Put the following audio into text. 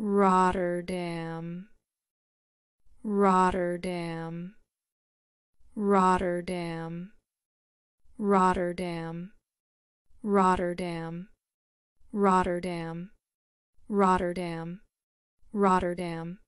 Rotterdam. Rotterdam. Rotterdam. Rotterdam. Rotterdam. Rotterdam. Rotterdam. Rotterdam.